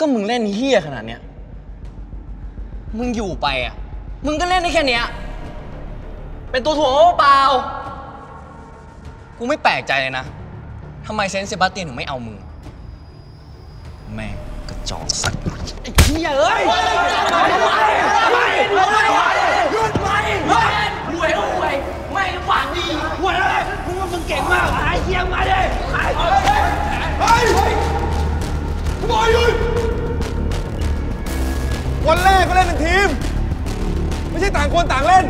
ก็มึงเล่นเฮี้ยขนาดเนี้ย มึงอยู่ไปอะ มึงก็เล่นได้แค่เนี้ย เป็นตัวถ่วงเปล่า กูไม่แปลกใจเลยนะ ทำไมเซนเซบาสเตียนถึงไม่เอามึง แม่งกระจอกสัตว์ไอ้เหี้ยเอ้ย วันแรกก็เล่นเป็นทีม ไม่ใช่ต่างคนต่างเล่น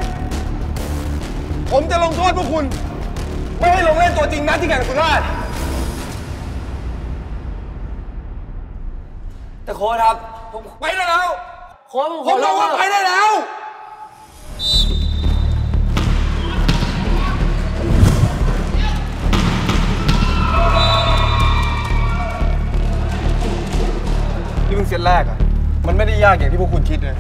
ผมจะลงโทษพวกคุณ ไม่ให้ลงเล่นตัวจริงนัดที่แข่งสุราษฎร์แต่โค้ชครับ ผมไปได้แล้ว โค้ชผมผมบอกว่าไปได้แล้ว นี่เพิ่งเซตแรกอะ มันไม่ได้ยากอย่างที่พวกคุณคิดนะ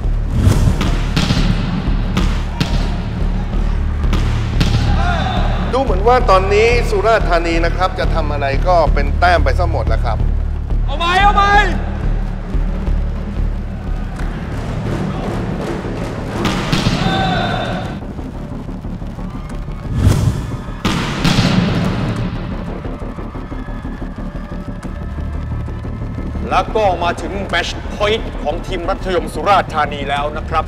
ดูเหมือนว่าตอนนี้สุราษฎร์ธานีนะครับ จะทำอะไรก็เป็นแต้มไปซะหมดแล้วครับ เอาไหมเอาไหม แล้วก็มาถึงแมชพอยต์ของทีมรัฐยมสุราษฎร์ธานีแล้วนะครับ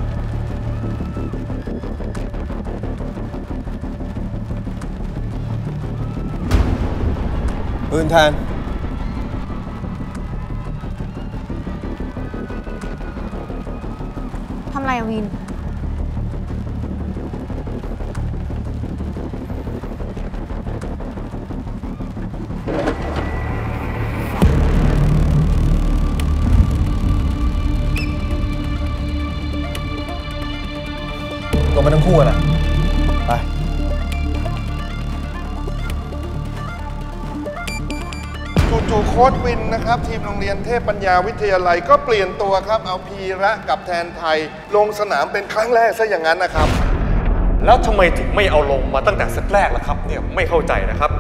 ปืนแทน ทำไรอะวิน ลงมาทั้งคู่อะนะไป จู่ๆโค้ชวินนะครับ ทีมโรงเรียนเทพปัญญาวิทยาลัยก็เปลี่ยนตัวครับ เอาพีระกับแทนไทย ลงสนามเป็นครั้งแรกซะอย่างนั้นนะครับ แล้วทำไมถึงไม่เอาลงมาตั้งแต่เซตแรกล่ะครับ เนี่ยไม่เข้าใจนะครับ